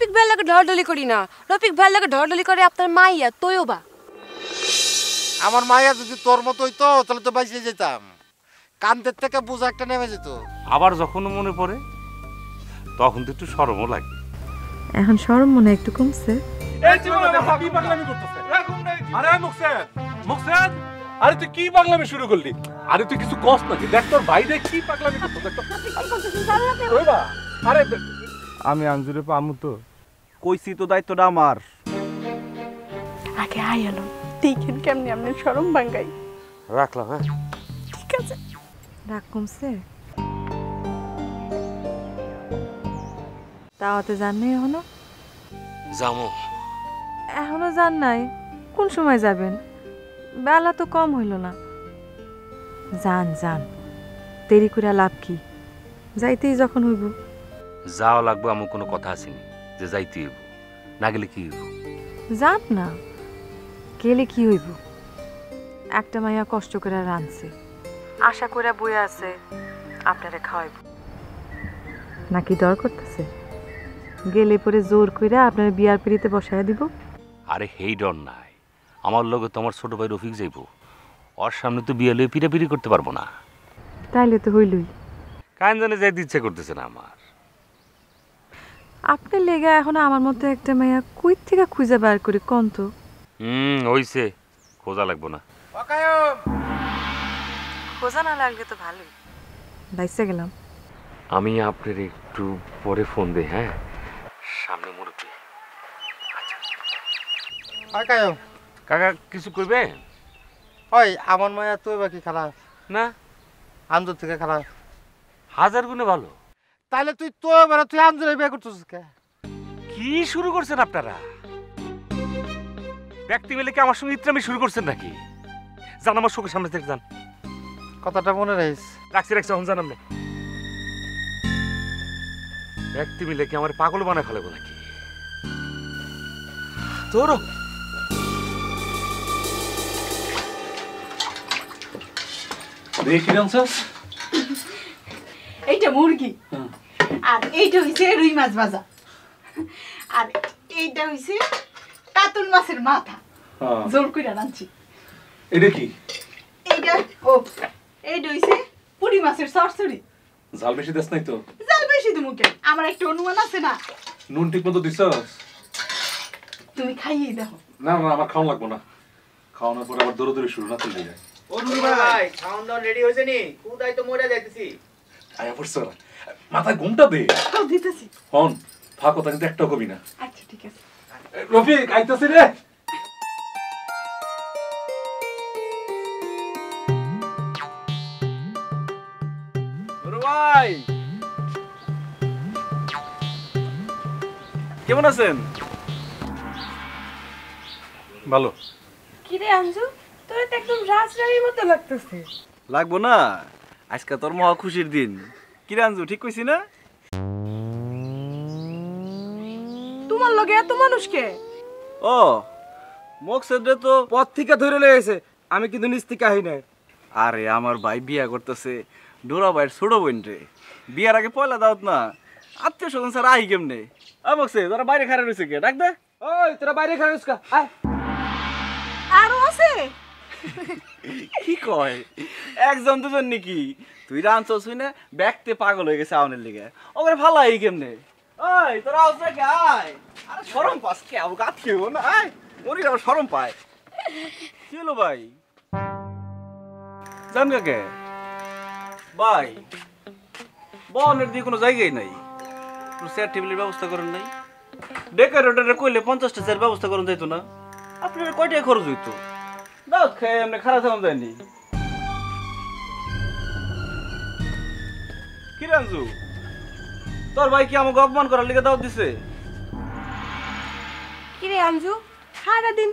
রফিক ভাইয়ের লাগে ঢড়ডলি করি না। রফিক ভাইয়ের লাগে ঢড়ডলি করে আপনার মাইয়া তোয়ও বা। আমার মায়া যদি তোর মতো হইতো তাহলে তো বাইসে যেতাম। কান্দের থেকে বোঝা একটা নেমে যেত। আবার যখন মনে পড়ে তখন তো একটু সরমও লাগে। এখন সরম মনে একটু কমছে। এই জীবনে দেখো কি পাগলামি করতেছে? আরে মুকসেদ মুকসেদ আরে তুই কি পাগলামি শুরু করলি? আরে তুই কিছু কষ্ট নাকি? দেখ তোর ভাই দেখ কি পাগলামি করতেছে। আরে আমি আঞ্জুরে পামু তো। কইছি তো দায়িত্বটা আমার। আগে আই এলো দেখেন কেমনি আপনি সরম ভাঙ্গাই। রাখলাম হ্যাঁ। ঠিক আছে। রাগ কমছে? তাওয়াতে যান নাই এখনও? যামো। এখনও যান নাই? কোন সময় যাবেন? বেলা তো কম হইল না। যান যান। দেরি করে লাভ কি? যাইতেই যখন হইব। যাওয়া লাগবে আমার কোনো কথা আসেনি যে যাইতে হইব না গেলে কি হইব? যান না গেলে কি হইব? একটা মাইয়া কষ্ট করে রানছে আশা করে বই আছে আপনারে খাওয়াইব। নাকি ডর করতেছে? গেলে পরে জোর কইরা আপনার বিয়ার পিড়িতে বসায় দিব? আরে হেই ডর নাই আমার লগে তো আমার ছোট ভাই রফিক যাইব ওর সামনে তো বিয়ে লয়ে পিড়াপিড়ি করতে পারব না। তাইলে তো হইলই। কান জানে যাইতে ইচ্ছে করতেছে না আমার। আপনি লেগে এখন আমার মতো একটা মাইয়া কই থেকে খুঁজে বার করে কোন তো? হুম হইছে। খোঁজা লাগবো না। খোঁজা না লাগলে তো ভালোই। বাইসে গেলাম। আমি আপনার একটু পরে ফোন দেই হ্যাঁ? সামনে মুরব্বী। হয় কায়ম কাকা কিছু কইবে ওই আমার মায়া তুই বাকি খারাপ না। আন্দর থেকে খারাপ হাজার গুণে ভালো। তাহলে তুই তো এবারে তুই আন্দরে বিয়ে করতেছিস কে? কি শুরু করছেন আপনারা? ব্যক্তি মিলে কি আমার সঙ্গে ইত্রামি শুরু করছেন নাকি? জান আমার চোখের সামনে থেকে যান। কথাটা মনে রাখিস। রাখছি রাখছি এখন জানাম না ব্যক্তি মিলে কি আমার পাগল বানায় ফেলাবো নাকি তোরও দেখি এইটা মুরগি। আর এইটা হইছে রুই মাছ ভাজা। আর এইটা হইছে কাতুন মাছের মাথা। জোর কইরা রাঁধছি এটা কি? এইটা ও এইটা হইছে পুরি মাছের সরসরি জাল বেশি দেশ নাই তো? জাল বেশি দিমুকে আমার একটা অনুমান আছে না। নুন ঠিক মতো দিছস? তুমি খাইয়ে দেখো। না না আমার খাওয়া লাগবো না। খাওয়ানোর পরে আবার দৌড়াদৌড়ি শুরু না চলে যায়। ও নুরু ভাই খাওয়ান দাওয়ান রেডি হয়েছে নি? কুদাই তো মরে যাইতেছি। আয়া পড়ছে। মাথায় ঘুমটা দে। দিতেছি। হন ফাঁক কথা কিন্তু একটাও কবি না। আচ্ছা ঠিক আছে। এ, রফিক আইতাছি রে। ভাই। কেমন আছেন? ভালো। কিরে আঞ্জু? তোর তো একদম রাজরানীর মতো লাগতেছে। লাগবো না? আজকে তোর মহা খুশির দিন। কি রে ঠিক কইছি না? তোমার লগে এত মানুষকে ও মকসেদে তো পথ থেকে ধরে লেগেছে আমি কিন্তু নিচ থেকে আহি নাই। আরে আমার ভাই বিয়া করতেছে ডোরা ভাইয়ের ছোট বোন রে। বিয়ার আগে পয়লা দাওত না আত্মীয় স্বজন স্যার আহি কেমনে? আ মকসে তোরা বাইরে খারাপ রয়েছে কে? ডাক দে। ওই তোরা বাইরে খারাপ রয়েছে আয়। কি কয়? একজন দুজন নাকি? তুই রানছস হই না ব্যাগতে পাগল হয়ে গেছে আউনের লিগে। ওকে ভালো আই কেমনে? ওই, তোরা কে? আয়। আরে শরম পাস কে? আবু গাত না মরি আবার শরম পায়। কি হলো ভাই? জান কাকে? ভাই, বনের দিয়ে কোনো জায়গাই নাই। চেয়ার টেবিলের ব্যবস্থা করেন নাই। ডেকোরেটরে কইলে পঞ্চাশটা চেয়ার ব্যবস্থা করেন যাইতো না। আপনার কয়টায় খরচ হইতো? দাওয়াত খেয়ে এমনি খারাপ থাকুন যায়নি কি রাঞ্জু? তোর ভাই কি আমাকে অপমান করার লিগে দাওয়াত দিছে? আঞ্জু?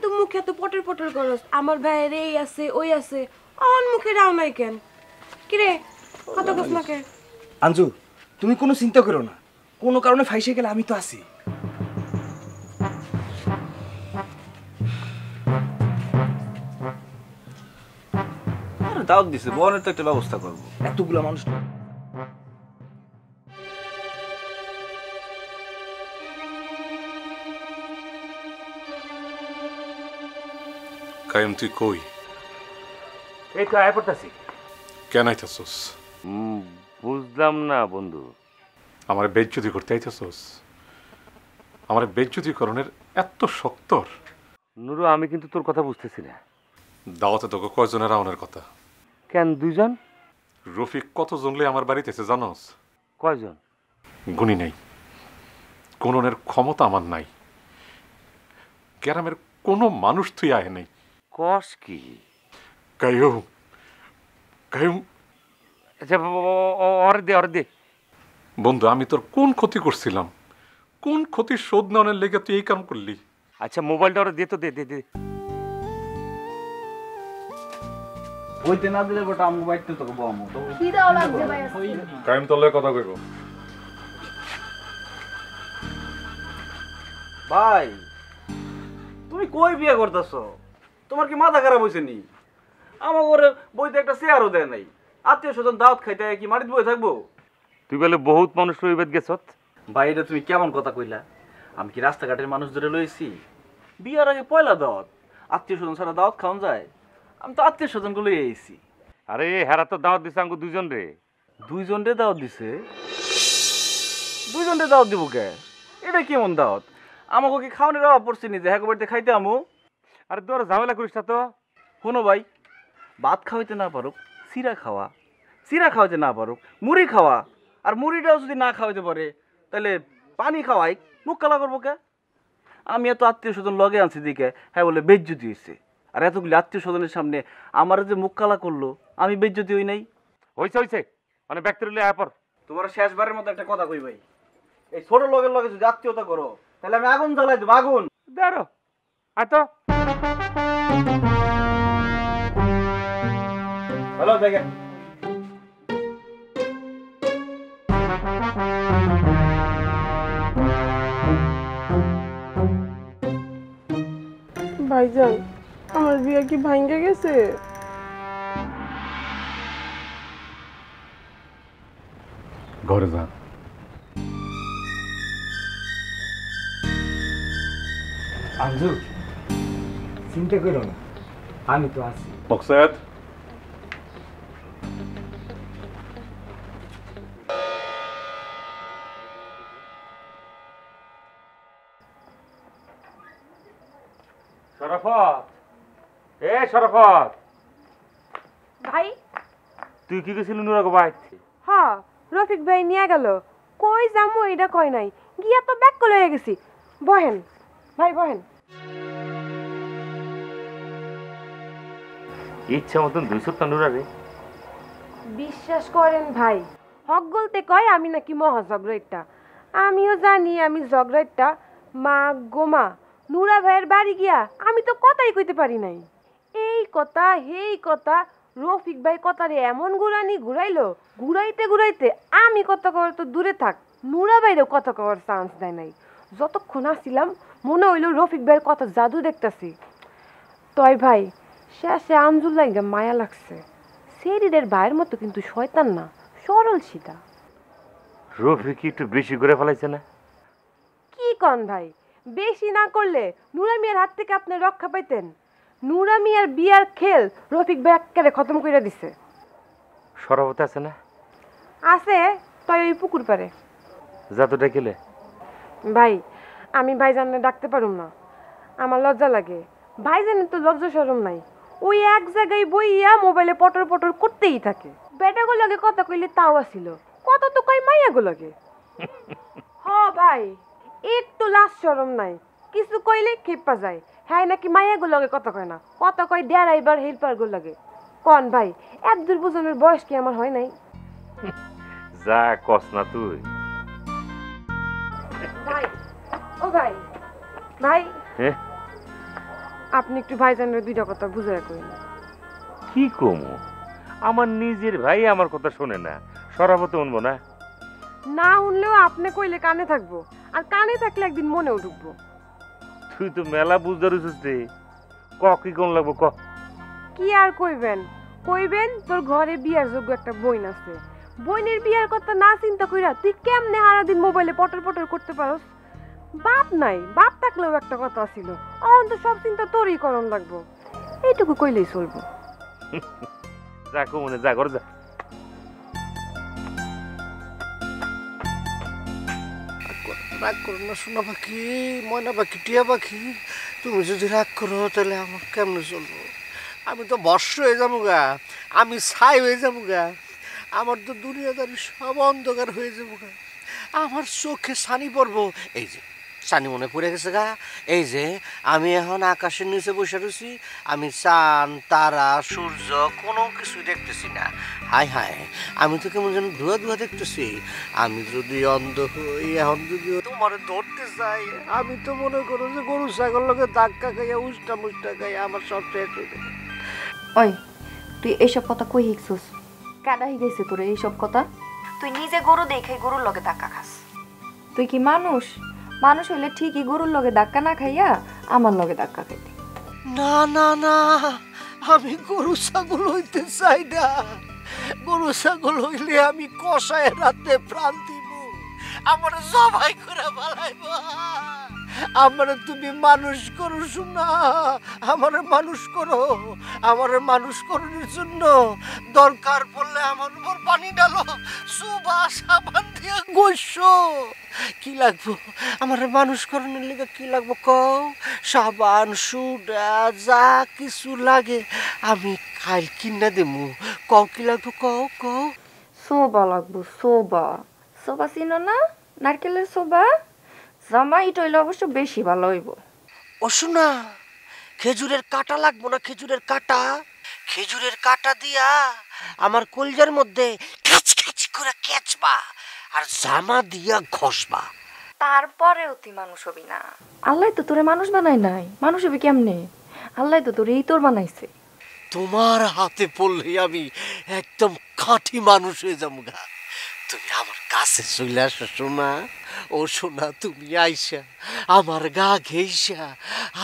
তো মুখে তো পটর পটর করস। আমার ভাইয়ের এই আছে ওই আছে। অন মুখে রাও নাই কেন? কিরে কত কস না কে আঞ্জু তুমি কোনো চিন্তা করো না। কোনো কারণে ফাইসে গেলে আমি তো আছি। দাওয়াত দিছে বনের তো একটা ব্যবস্থা করব। এতগুলো মানুষ কায়েম তুই কই? এই তো আয় পড়তাছি কেন আইতাছস? বুঝলাম না বন্ধু। আমার বেজ্জুতি করতে আইতাছস? আমার বেজ্জুতি করণের এত শক্তর? নুরু আমি কিন্তু তোর কথা বুঝতেছি না। দাওয়াতে তোকে কয়জনের আওনের কথা? কেন দুইজন? রফিক কত জনলে আমার বাড়িতে এসে জানোস? কয়জন? গুণী নেই। কোনের ক্ষমতা আমার নাই। গ্রামের কোনো মানুষ তুই আয় নেই। কস কি? কায়ুম কায়ুম আচ্ছা অরে দে অরে দে। বন্ধু আমি তোর কোন ক্ষতি করছিলাম? কোন ক্ষতির শোধ নেওয়ার লেগে তুই এই কাম করলি? আচ্ছা মোবাইলটা ওরে দে তো দে দে দে। বইতে না দিলে বেটা আমগো বাইতে তোকে বমু খিদাও লাগছে ভাই কায়েম তলে কথা কইব। ভাই তুমি কই বিয়ে করতেছো? তোমার কি মাথা খারাপ হয়েছে নি? আমার ঘরে বইতে একটা চেয়ারও দেয় নাই। আত্মীয় স্বজন দাওয়াত খাইতে কি মাটিতে বই থাকব? তুই বলে বহুত মানুষ রইবেদ গেছত। ভাই এটা তুমি কেমন কথা কইলা? আমি কি রাস্তাঘাটের মানুষ ধরে লইছি? বিয়ার আগে পয়লা দাওয়াত। আত্মীয় স্বজন ছাড়া দাওয়াত খাওয়ান যায়? আমি তো আত্মীয় স্বজনগুলো এসেছি। আরে হেরা তো দাওয়াত দিছে আঙ্গু দুইজন রে। দুইজন রে দাওয়াত দিছে? দুইজন রে দাওয়াত দিব কে? এটা কেমন দাওয়াত? আমাকে কি খাওয়ানোর অভাব পড়ছে নি যে হ্যাঁ বাড়িতে খাইতে আমু। আরে তোর ঝামেলা করিস না তো। শোনো ভাই ভাত খাওয়াইতে না পারুক চিরা খাওয়া। চিরা খাওয়াইতে না পারুক মুড়ি খাওয়া। আর মুড়িটাও যদি না খাওয়াইতে পারে তাহলে পানি খাওয়াই। মুখ কালা করব কে? আমি এত আত্মীয় স্বজন লগে আনছি দিকে হ্যাঁ বলে বেজ্জুতি হয়েছে আর এতগুলি আত্মীয় স্বজনের সামনে আমার যে মুখ কালা করল আমি বেজ্জুতি হই নাই। হইছে হইছে। মানে ব্যক্তি রইলে পর তোমার শেষবারের মতো একটা কথা কই ভাই। এই ছোট লোকের লগে যদি আত্মীয়তা করো তাহলে আমি আগুন জ্বালাই দেবো আগুন। আরও আয় তো। হ্যালো দেখেন। ভাইজান আমার বিয়ে কি ভাঙ্গে গেছে? ঘরে যা। আঞ্জু চিন্তা করো না আমি তো আছি। শরফত। এ শরফত ভাই। তুই কি গেছিলি নুরাগো বাইতে হ রফিক ভাই নিয়ে গেল। কই যামু এটা কয় নাই। গিয়া তো ব্যাক করে হয়ে গেছি। বহেন। ভাই বহেন। ইচ্ছা মতন দুইশো নুরা রে। বিশ্বাস করেন ভাই। হক গলতে কয় আমি নাকি মহা জগরাইটটা আমিও জানি আমি জগরাইটটা মা গোমা নুরা ভাইয়ের বাড়ি গিয়া আমি তো কথাই কইতে পারি নাই। এই কথা হেই কথা রফিক ভাই কথারে এমন ঘুরানি ঘুরাইলো ঘুরাইতে ঘুরাইতে আমি কথা কওয়ার তো দূরে থাক নুরা ভাইরেও কথা কওয়ার চান্স দেয় নাই। যতক্ষণ আসছিলাম মনে হইল রফিক ভাইয়ের কথা জাদু দেখতাছি। তয় ভাই শেষে আঞ্জুল লাগে মায়া লাগছে। শরীরের ভাইয়ের মতো কিন্তু শয়তান না সরল সিধা রফি কি একটু বেশি করে ফেলাইছে না? কি কন ভাই বেশি না করলে নুরা মিয়ার হাত থেকে আপনি রক্ষা পাইতেন? নুরা আর বিয়ার খেল রফিক ভাই একেবারে খতম করে দিছে। সরবতে আছে না? আছে তাই ওই পুকুর পারে যা তো ডেকেলে ভাই আমি ভাইজানে ডাকতে পারুম না। আমার লজ্জা লাগে। ভাই ভাইজানের তো লজ্জা সরম নাই। ওই এক জায়গায় বইয়া মোবাইলে পটর পটর করতেই থাকে। বেটাগুলোকে কথা কইলে তাও আসিল। কত তো কই মাইয়াগুলোকে হ ভাই একটু লাজ সরম নাই। কিছু কইলে খেপা যায়। হ্যাঁ নাকি মাইয়াগুলোকে কথা কয় না? কথা কয় ড্রাইভার হেল্পার লাগে কন ভাই এক দূর বুঝনের বয়স কি আমার হয় নাই? যা কস না তুই। ভাই ও ভাই ভাই হ্যাঁ আপনি একটু ভাইজানের দুইটা কথা বুঝাই কইন। কি কমু? আমার নিজের ভাই আমার কথা শোনে না। সরাবতে উনবো না? না শুনলেও আপনি কইলে কানে থাকব। আর কানে থাকলে একদিন মনেও ঢুকবো। তুই তো মেলা বুঝতে রইছিস রে। ক কি কোন লাগবো ক? কি আর কইবেন? কইবেন তোর ঘরে বিয়ার যোগ্য একটা বইন আছে। বইনের বিয়ার কথা না চিন্তা কইরা তুই কেমনে সারাদিন মোবাইলে পটর পটর করতে পারস? বাপ নাই বাপ থাকলেও একটা কথা ছিল। অন তো সব চিন্তা তোরই করণ লাগবো। এইটুকু কইলেই চলবো। যা মনে যা ঘর যা। রাগ করো না সোনা পাখি, ময়না পাখি, টিয়া পাখি, তুমি যদি রাগ করো তাহলে আমার কেমনে চলবো? আমি তো বর্ষ হয়ে যাব গা, আমি ছাই হয়ে যাব গা, আমার তো দুনিয়াদারি সব অন্ধকার হয়ে যাব গা, আমার চোখে সানি পড়ব। এই যে সানি মনে পড়ে গেছে গা। এই যে আমি এখন আকাশের নিচে বসে রয়েছি আমি চান তারা সূর্য কোনো কিছুই দেখতেছি না। হায় হায় আমি তো কেমন যেন ধুয়া ধুয়া দেখতেছি। আমি যদি অন্ধ হই এখন যদি তোমার ধরতে চাই আমি তো মনে করো যে গরু ছাগল লোকে ধাক্কা খাইয়া উষ্টা মুষ্টা খাইয়া আমার সব শেষ হয়ে যাবে। ওই তুই এইসব কথা কই শিখছিস? কাদা শিখাইছে তোরে এইসব কথা? তুই নিজে গরু দেখে গরুর লগে ধাক্কা খাস। তুই কি মানুষ? মানুষ হইলে ঠিকই গরুর লগে ধাক্কা না খাইয়া আমার লগে ধাক্কা খাইতে। না না না, আমি গরু ছাগল হইতে চাই না। গরু ছাগল হইলে আমি কষায় রাতে প্রাণ দিব আমার জবাই করে বালাইব আমার তুমি মানুষ করো শোনা আমার মানুষ করো। আমার মানুষ করার জন্য দরকার পড়লে আমার উপর পানি ডালো সুবা সাবান দিয়ে গোসো কি লাগবো? আমার মানুষ করানোর লিগে কি লাগবো কও? সাবান, সুডা, যা কিছু লাগে আমি কাল কিনা দেবো কও কি লাগবো কও কও? সোবা লাগবো, সোবা। সোবা চিনো না? নারকেলের সোবা? জামা ইট হইলে অবশ্য বেশি ভালো হইব। শোনা খেজুরের কাটা লাগবো না খেজুরের কাটা? খেজুরের কাটা দিয়া আমার কলজার মধ্যে খ্যাচ খ্যাচ করে কেচবা আর জামা দিয়া ঘষবা। তারপরেও তুই মানুষ হবি না। আল্লাহ তো তোরে মানুষ বানাই নাই। মানুষ হবি কেমনে? আল্লাহ তো তোরে এই তোর বানাইছে। তোমার হাতে পড়লে আমি একদম খাঁটি মানুষ হয়ে যাব গা। তুমি আমার কাছে চলে আসো ও সোনা, তুমি আইসা, আমার গা ঘেইসা,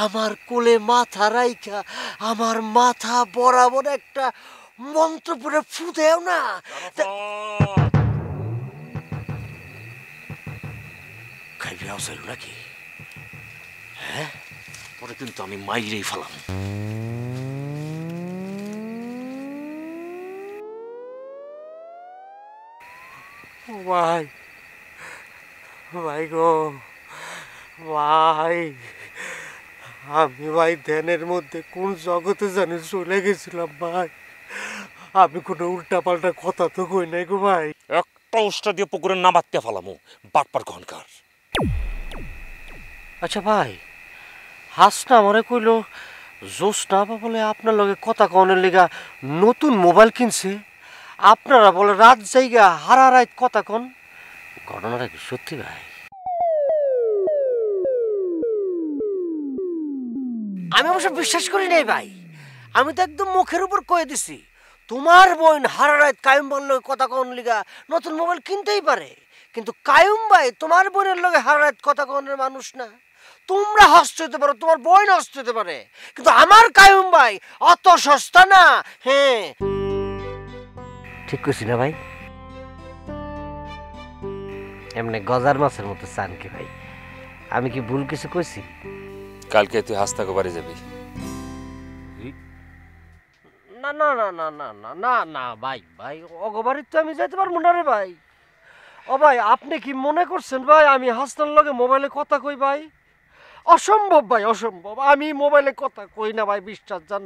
আমার কোলে মাথা রাইখা, আমার মাথা বরাবর একটা মন্ত্র পরে ফু দেও না। খাইবি আওসাইল নাকি? হ্যাঁ? পরে কিন্তু আমি মাইরেই ফেলাম। ভাই ভাই গো ভাই আমি ভাই ধ্যানের মধ্যে কোন জগতে জানি চলে গেছিলাম ভাই। আমি কোনো উল্টা পাল্টা কথা তো কই নাই গো ভাই। একটা উষ্টা দিয়ে পুকুরের নামাতে ফেলামু বাটপার ঘনকার আচ্ছা ভাই হাসনা আমারে কইলো জোসনা বলে আপনার লগে কথা কনের লেগা নতুন মোবাইল কিনছে। আপনারা বলে রাত জায়গা হারা রাত কথা কন? ঘটনাটা কি সত্যি ভাই? আমি অবশ্য বিশ্বাস করি নাই ভাই। আমি তো একদম মুখের উপর কয়ে দিছি। তোমার বোন হারা রাত কায়ুম বললে কথা কন লিগা নতুন মোবাইল কিনতেই পারে। কিন্তু কায়ুম ভাই তোমার বোনের লগে হারা রাত কথা কনের মানুষ না? তোমরা হস্ত হতে পারো, তোমার বোন হস্ত হতে পারে। কিন্তু আমার কায়ুম ভাই অত সস্তা না। হ্যাঁ। ঠিক করছি না ভাই? এমনি গজার মাছের মতো চান কি ভাই? আমি কি ভুল কিছু কইছি? কালকে তুই হাসতাকে বাড়ি যাবি। না না না না না না না না ভাই ভাই অগবাড়ির তো আমি যাইতে পারব না রে ভাই। ও ভাই আপনি কি মনে করছেন ভাই আমি হাসনার লগে মোবাইলে কথা কই ভাই? অসম্ভব ভাই অসম্ভব। আমি মোবাইলে কথা কই না ভাই বিশ্বাস জান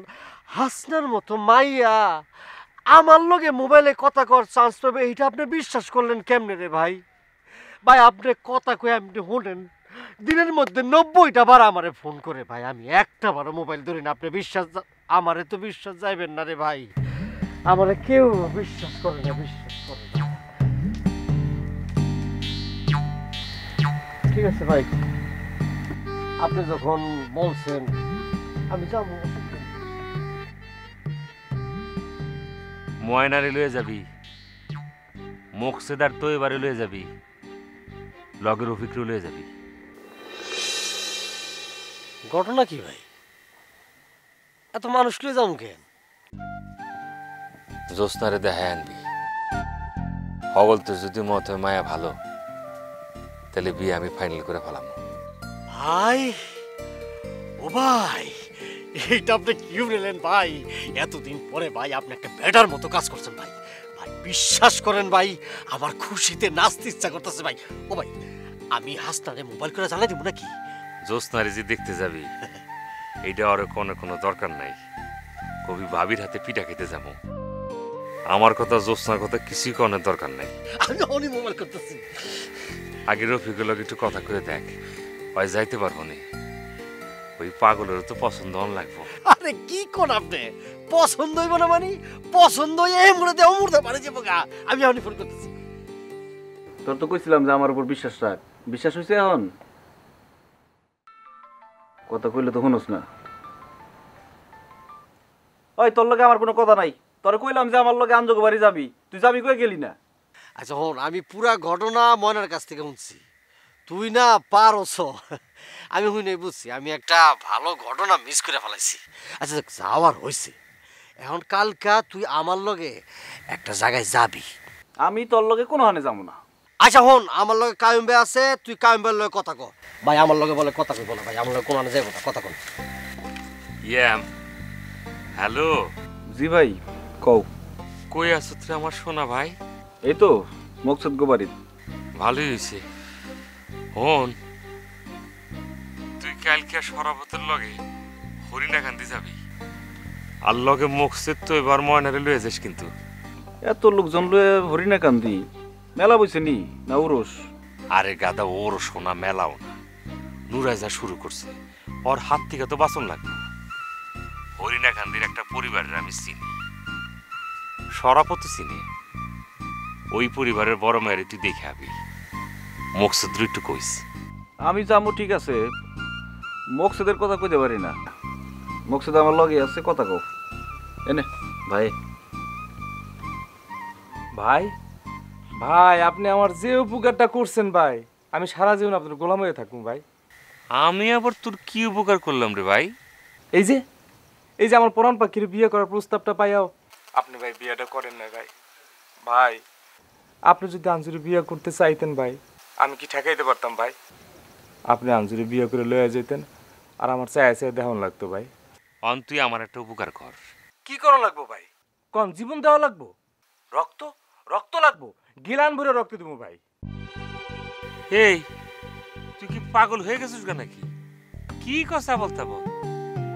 হাসনার মতো মাইয়া। আমার লগে মোবাইলে কথা কর চান্স পাবে, এইটা আপনি বিশ্বাস করলেন কেমনে রে ভাই? ভাই, আপনি কথা কয়ে আপনি শোনেন, দিনের মধ্যে নব্বইটা বার আমারে ফোন করে ভাই, আমি একটা বারো মোবাইল ধরি না, আপনি বিশ্বাস আমারে তো বিশ্বাস যাইবেন না রে ভাই। আমারে কেউ বিশ্বাস করে না, বিশ্বাস করে না। ঠিক আছে ভাই, আপনি যখন বলছেন, আমি যাব। ময়নারে লয়ে যাবি। মুখসেদার তো এবারে লয়ে যাবি। লগের অফিকরে লয়ে যাবি। ঘটনা কি ভাই? এত মানুষ লয়ে যাব কেন? জ্যোৎস্নারে দেখায় আনবি। হবল তো যদি মত হয় মায়া ভালো তাহলে বিয়ে আমি ফাইনাল করে ফেলাম। ভাই ও ভাই এইটা আপনি কি বললেন ভাই? এতদিন পরে ভাই আপনি একটা বেটার মতো কাজ করছেন ভাই। ভাই বিশ্বাস করেন ভাই আমার খুশিতে নাচতে ইচ্ছা করতেছে ভাই। ও ভাই আমি হাসনারে মোবাইল করে জানাই দিব নাকি? জ্যোৎস্নারে যে দেখতে যাবি। এইটা আর কোনো কোনো দরকার নাই। কবি ভাবির হাতে পিঠা খেতে যাব। আমার কথা জ্যোৎস্নার কথা কিছুই কনের দরকার নাই। আমি অনেক মোবাইল করতেছি। আগে রফিকুল একটু কথা করে দেখ। হয় যাইতে পারব নি। ওই পাগলের তো পছন্দ হন লাগবো। আরে কি কোন আপনি? পছন্দ হইব না মানে? পছন্দ এই মুহূর্তে অমূর্তে পারে যাব গা। আমি আপনি ফোন করতেছি। তোর তো কইছিলাম যে আমার উপর বিশ্বাস রাখ। বিশ্বাস হয়েছে এখন? কথা কইলে তো শুনোস না। ওই তোর লগে আমার কোনো কথা নাই। তোর কইলাম যে আমার লগে আঞ্জক বাড়ি যাবি। তুই যাবি কই গেলি না? আচ্ছা হন আমি পুরা ঘটনা ময়নার কাছ থেকে শুনছি। তুই না পারছ। আমি হুই নাই বুঝছি আমি একটা ভালো ঘটনা মিস করে ফেলাইছি। আচ্ছা দেখ, যাওয়ার হয়েছে এখন কালকা তুই আমার লগে একটা জায়গায় যাবি। আমি তোর লগে কোনো হানে যাব না। আচ্ছা হন আমার লগে কায়ুম্বে আছে তুই কায়ুম্বের লগে কথা কর ভাই আমার লগে বলে কথা কই বলে ভাই আমার লগে কোনো হানে যাই কথা কথা কর ইয়াম হ্যালো? জি ভাই কও। কই আছো তুই আমার সোনা ভাই? এই তো মকসুদ গোবারিত ভালোই হয়েছে হন তুই কালকে সরাবতের লগে হরিণা কান্দি যাবি। আর লগে মুখসের তো এবার ময়নারে লয়ে যাস কিন্তু। এত লোকজন লয়ে হরিণা কান্দি মেলা বইছে নি না উরস আরে গাদা ওর সোনা মেলাও না। নুরাই যা শুরু করছে ওর হাত থেকে তো বাঁচন লাগবে হরিণা কান্দির একটা পরিবারের আমি চিনি। সরাপত চিনি। ওই পরিবারের বড় মায়ের তুই দেখে আবি। মুখসুদ একটু কইস। আমি যাব ঠিক আছে। মকসুদের কথা কইতে পারি না। মকসুদ আমার লগে আছে কথা কও। এনে ভাই। ভাই? ভাই আপনি আমার যে উপকারটা করছেন ভাই আমি সারা জীবন আপনার গোলাম হয়ে থাকুন ভাই। আমি আবার তোর কি উপকার করলাম রে ভাই? এই যে এই যে আমার পরাণ পাখির বিয়ে করার প্রস্তাবটা পাইয়াও। আপনি ভাই বিয়েটা করেন না ভাই। ভাই। আপনি যদি আঞ্জুরি বিয়ে করতে চাইতেন ভাই আমি কি ঠেকাইতে পারতাম ভাই? আপনি আঞ্জুরি বিয়ে করে লয়ে যেতেন আর আমার চাই চাই দেহন লাগতো ভাই। অন তুই আমার একটা উপকার কর। কি করা লাগবো ভাই? কোন জীবন দেওয়া লাগবো? রক্ত? রক্ত লাগবো? গিলান ভরে রক্ত দেবো ভাই। এই তুই কি পাগল হয়ে গেছিস গা নাকি? কি কথা বলতে বল?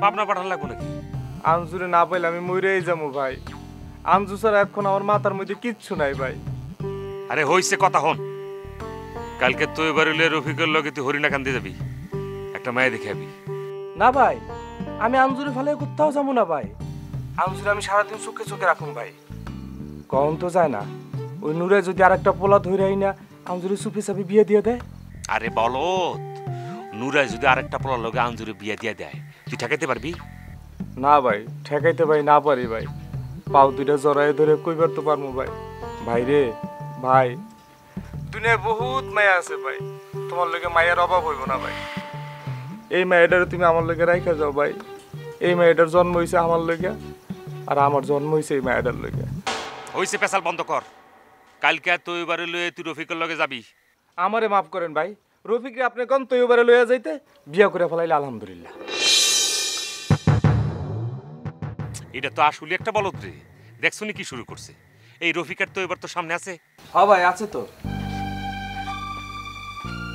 পাবনা পাঠান লাগবো নাকি? আঞ্জুরে না পাইলে আমি মরেই যাব ভাই। আঞ্জু স্যার এখন আমার মাথার মধ্যে কিচ্ছু নাই ভাই। আরে হইছে কথা হন। কালকে তুই এবার রফিকের লগে তুই হরিণা কান্দি যাবি। একটা মায়ে দেখে আবি না ভাই আমি আঞ্জুরে ফেলে কোথাও যাব না ভাই। আঞ্জুরে আমি সারাদিন চোখে চোখে রাখুন ভাই। কখন তো যায় না ওই নূরে যদি আর একটা পোলা ধরে আই না আঞ্জুরে চুপি চাপি বিয়ে দিয়ে দেয়। আরে বলত নুরাই যদি আরেকটা পোলার লগে আঞ্জুরে বিয়া দিয়া দেয় তুই ঠেকাইতে পারবি? না ভাই ঠেকাইতে ভাই না পারি ভাই। পাও দুইটা জড়াই ধরে কইবার তো পারব ভাই। ভাই রে ভাই। দুনিয়ায় বহুত মায়া আছে ভাই। তোমার লগে মায়ের অভাব হইব না ভাই। এই মায়েটারে তুমি আমার লগে রাইখা যাও ভাই। এই মায়েটার জন্ম হয়েছে আমার লগে আর আমার জন্ম হয়েছে এই মায়েটার লগে। হইছে পেশাল বন্ধ কর। কালকে তুই এবারে লয়ে তুই রফিকের লগে যাবি। আমারে মাফ করেন ভাই। রফিকরে আপনি কোন তো এবারে লইয়া যাইতে? বিয়া করে ফেলাইলে আলহামদুলিল্লাহ। এটা তো আসলে একটা বলত রে। দেখছনি কি শুরু করছে? এই রফিকার তো এবার তো সামনে আছে। হ্যাঁ ভাই আছে তো।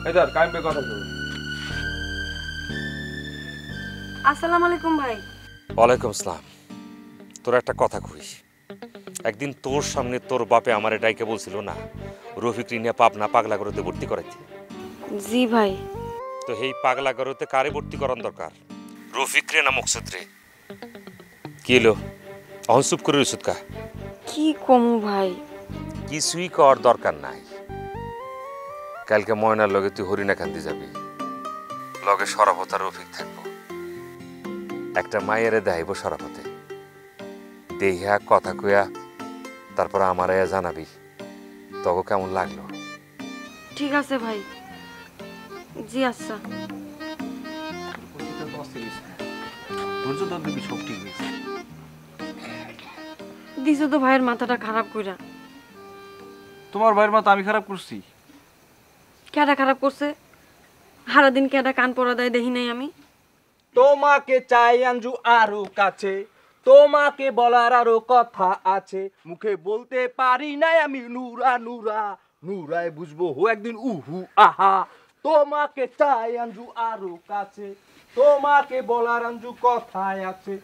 এদার কাইমবে কথা বল আসসালামু আলাইকুম ভাই। ওয়ালাইকুম আসসালাম। তোর একটা কথা কইস একদিন তোর সামনে তোর বাপে আমারে ডাইকে বলছিল না রফিক রিনিয়া পাপ না পাগলা করতে ভর্তি করাইতে। জি ভাই। তো এই পাগলা করতে কারে ভর্তি করার দরকার? রফিক রে না মকসুদ রে কি এলো অহন চুপ করে রইসুত কা? কি কমু ভাই? কিছুই কর দরকার নাই। কালকে ময়নার লগে তুই হরিণা কান্দি যাবি। লগে সরাপতার রফিক থাকব। একটা মায়েরে দেখাইব সরাপতে দেহিয়া কথা কইয়া তারপর আমার জানাবি। তবে কেমন লাগল? ঠিক আছে ভাই। জি আচ্ছা। দিছো তো ভাইয়ের মাথাটা খারাপ কইরা। তোমার ভাইয়ের মাথা আমি খারাপ করছি? কেডা খারাপ করছে? সারাদিন কেডা কান পড়া দেয় দেখি নাই আমি। তোমাকে চাই আঞ্জু আরও কাছে, তোমাকে বলার আরও কথা আছে। মুখে বলতে পারি নাই আমি নুরা নুরা, নুরায় বুঝব হো একদিন উহু, আহা। তোমাকে চাই আঞ্জু আরও কাছে, তোমাকে বলার আঞ্জু কথায় আছে।